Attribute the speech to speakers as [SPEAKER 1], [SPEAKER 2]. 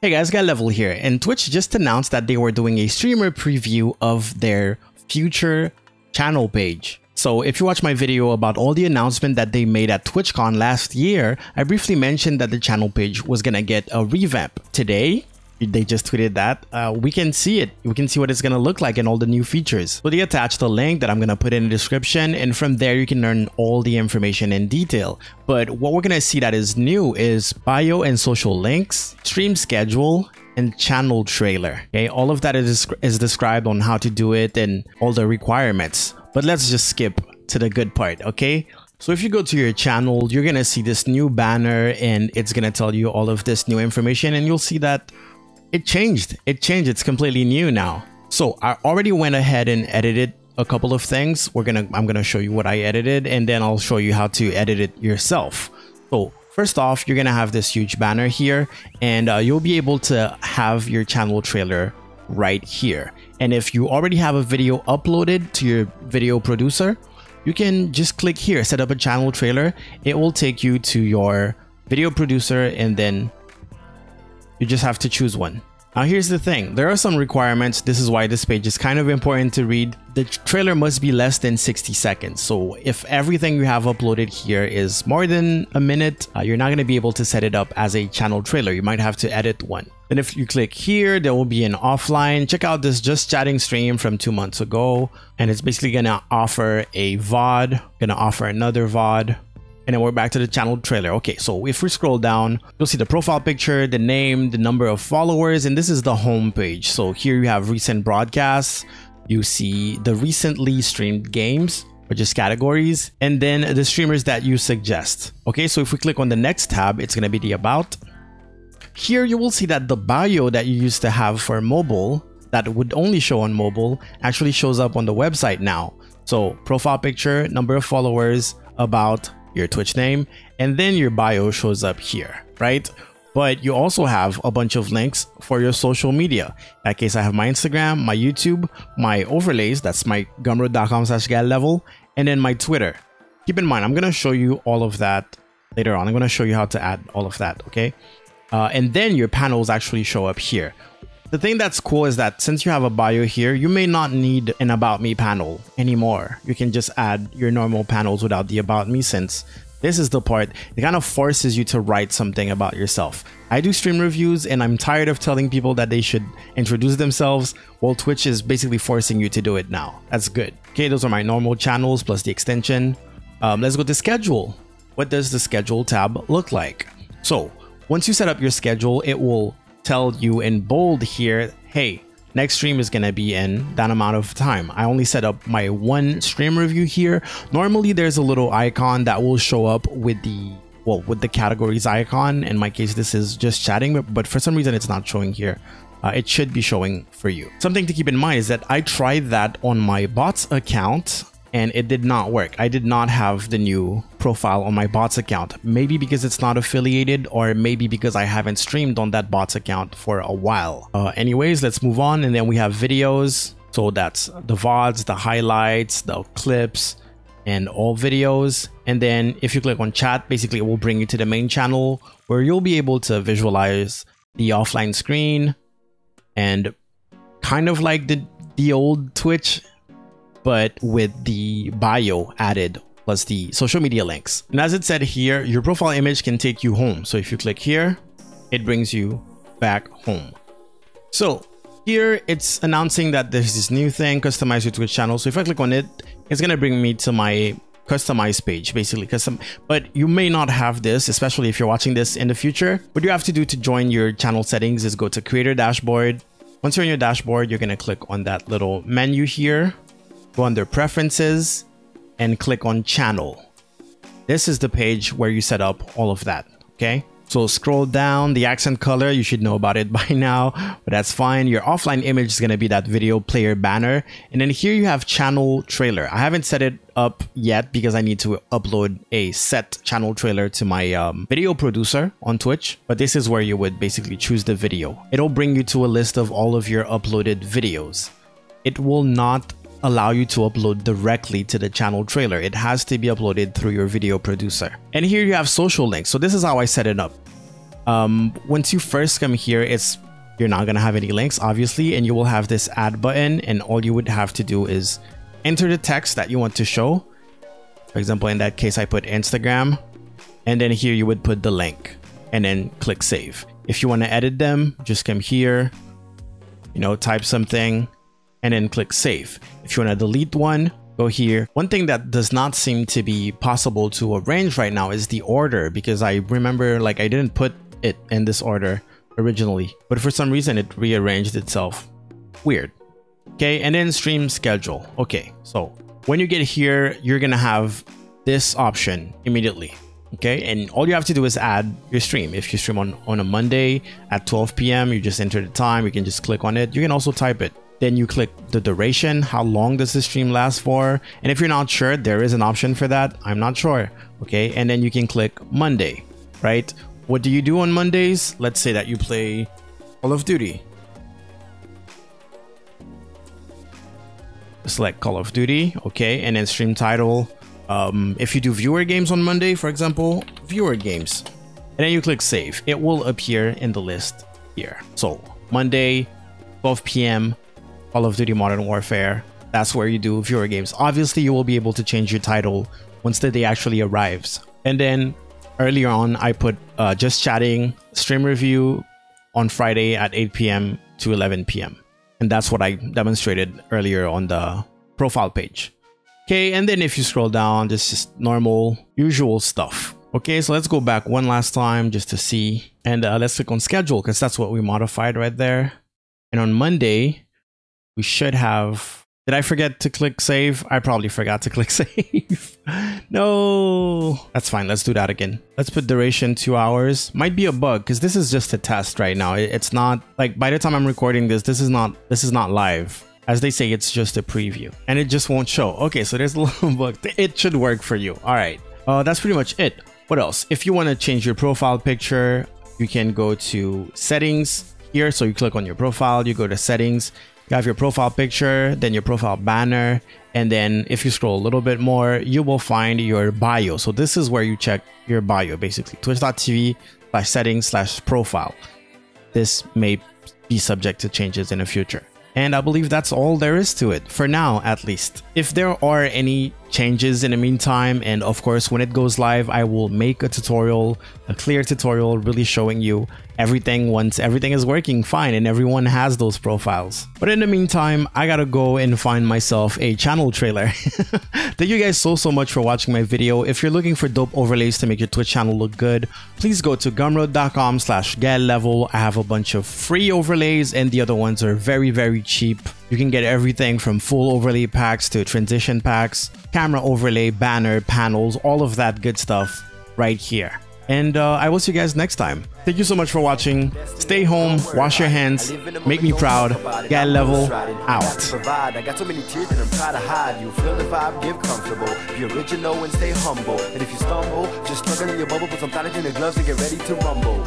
[SPEAKER 1] Hey guys, Gael Level here, and Twitch just announced that they were doing a streamer preview of their future channel page. So if you watch my video about all the announcement that they made at TwitchCon last year, I briefly mentioned that the channel page was gonna get a revamp. Today, they just tweeted that uh, we can see it. We can see what it's going to look like and all the new features. So they attached a link that i'm going to put in the description and from there you can learn all the information in detail. But what we're going to see that is new is bio and social links stream schedule and channel trailer okay? All of that is, is described on how to do it and all the requirements. But let's just skip to the good part okay? So if you go to your channel, you're going to see this new banner and it's going to tell you all of this new information and you'll see that it changed. It changed. It's completely new now. So I already went ahead and edited a couple of things. We're gonna I'm gonna show you what I edited and then I'll show you how to edit it yourself. So first off, you're gonna have this huge banner here and uh, you'll be able to have your channel trailer right here. And if you already have a video uploaded to your video producer, you can just click here, set up a channel trailer. It will take you to your video producer and then you just have to choose one. Now here's the thing, there are some requirements, this is why this page is kind of important to read. The trailer must be less than 60 seconds, so if everything you have uploaded here is more than a minute, uh, you're not going to be able to set it up as a channel trailer, you might have to edit one. Then if you click here, there will be an offline. Check out this just chatting stream from two months ago, and it's basically going to offer a VOD, going to offer another VOD, and then we're back to the channel trailer. Okay, so if we scroll down, you'll see the profile picture, the name, the number of followers, and this is the home page. So here you have recent broadcasts, you see the recently streamed games, or just categories, and then the streamers that you suggest. Okay, so if we click on the next tab, it's gonna be the about. Here you will see that the bio that you used to have for mobile, that would only show on mobile, actually shows up on the website now. So profile picture, number of followers, about, your Twitch name, and then your bio shows up here, right? But you also have a bunch of links for your social media. In that case, I have my Instagram, my YouTube, my overlays, that's my gumroad.com slash level, and then my Twitter. Keep in mind, I'm gonna show you all of that later on. I'm gonna show you how to add all of that, okay? Uh, and then your panels actually show up here. The thing that's cool is that since you have a bio here, you may not need an about me panel anymore. You can just add your normal panels without the about me since this is the part that kind of forces you to write something about yourself. I do stream reviews and I'm tired of telling people that they should introduce themselves. Well, Twitch is basically forcing you to do it now. That's good. Okay, those are my normal channels plus the extension. Um, let's go to schedule. What does the schedule tab look like? So once you set up your schedule, it will tell you in bold here, hey, next stream is gonna be in that amount of time. I only set up my one stream review here. Normally there's a little icon that will show up with the well with the categories icon. In my case, this is just chatting, but for some reason it's not showing here. Uh, it should be showing for you. Something to keep in mind is that I tried that on my bots account and it did not work. I did not have the new profile on my bots account. Maybe because it's not affiliated or maybe because I haven't streamed on that bots account for a while. Uh, anyways, let's move on and then we have videos. So that's the VODs, the highlights, the clips, and all videos. And then if you click on chat, basically it will bring you to the main channel where you'll be able to visualize the offline screen and kind of like the, the old Twitch but with the bio added plus the social media links. And as it said here, your profile image can take you home. So if you click here, it brings you back home. So here it's announcing that there's this new thing, customize your Twitch channel. So if I click on it, it's gonna bring me to my customized page basically custom but you may not have this especially if you're watching this in the future what you have to do to join your channel settings is go to creator dashboard once you're in your dashboard you're to click on that little menu here go under preferences and click on channel. This is the page where you set up all of that, okay? So scroll down, the accent color, you should know about it by now, but that's fine. Your offline image is gonna be that video player banner. And then here you have channel trailer. I haven't set it up yet because I need to upload a set channel trailer to my um, video producer on Twitch. But this is where you would basically choose the video. It'll bring you to a list of all of your uploaded videos. It will not allow you to upload directly to the channel trailer. It has to be uploaded through your video producer. And here you have social links. So this is how I set it up. Um, once you first come here, it's you're not gonna have any links, obviously, and you will have this add button, and all you would have to do is enter the text that you want to show. For example, in that case, I put Instagram, and then here you would put the link, and then click save. If you want to edit them, just come here, you know, type something, and then click save. If you want to delete one, go here. One thing that does not seem to be possible to arrange right now is the order because I remember like I didn't put it in this order originally, but for some reason it rearranged itself. Weird. Okay, and then stream schedule. Okay, so when you get here, you're gonna have this option immediately. Okay, and all you have to do is add your stream. If you stream on, on a Monday at 12 p.m., you just enter the time, you can just click on it. You can also type it then you click the duration, how long does the stream last for? And if you're not sure, there is an option for that. I'm not sure. Okay, and then you can click Monday, right? What do you do on Mondays? Let's say that you play Call of Duty. Select Call of Duty, okay, and then stream title. Um, if you do viewer games on Monday, for example, viewer games, and then you click save, it will appear in the list here. So Monday, 12 p.m. Call of Duty Modern Warfare. That's where you do viewer games. Obviously, you will be able to change your title once the day actually arrives. And then earlier on, I put uh, just chatting stream review on Friday at 8 p.m. to 11 p.m. And that's what I demonstrated earlier on the profile page. Okay, and then if you scroll down, this is normal, usual stuff. Okay, so let's go back one last time just to see. And uh, let's click on schedule because that's what we modified right there. And on Monday, we should have did I forget to click save? I probably forgot to click save. no. That's fine. Let's do that again. Let's put duration two hours. Might be a bug because this is just a test right now. It's not like by the time I'm recording this, this is not this is not live. As they say, it's just a preview and it just won't show. Okay, so there's a little bug. It should work for you. All right. Uh, that's pretty much it. What else? If you want to change your profile picture, you can go to settings here. So you click on your profile, you go to settings, you have your profile picture, then your profile banner, and then if you scroll a little bit more, you will find your bio. So this is where you check your bio, basically. Twitch.tv slash settings slash profile. This may be subject to changes in the future. And I believe that's all there is to it, for now at least. If there are any changes in the meantime, and of course when it goes live, I will make a tutorial, a clear tutorial really showing you everything once everything is working fine and everyone has those profiles. But in the meantime, I gotta go and find myself a channel trailer. Thank you guys so so much for watching my video. If you're looking for dope overlays to make your Twitch channel look good, please go to gumroad.com slash Gael Level. I have a bunch of free overlays and the other ones are very very cheap. You can get everything from full overlay packs to transition packs, camera overlay, banner, panels, all of that good stuff right here. And uh, I will see you guys next time. Thank you so much for watching. Stay home, wash your hands, make me proud. Gael Level out. I got so many tears that I'm trying to hide. You feel the vibe, give comfortable. Be original and stay humble. And if you stumble, just struggle in your bubble, put some in the gloves and get ready to rumble.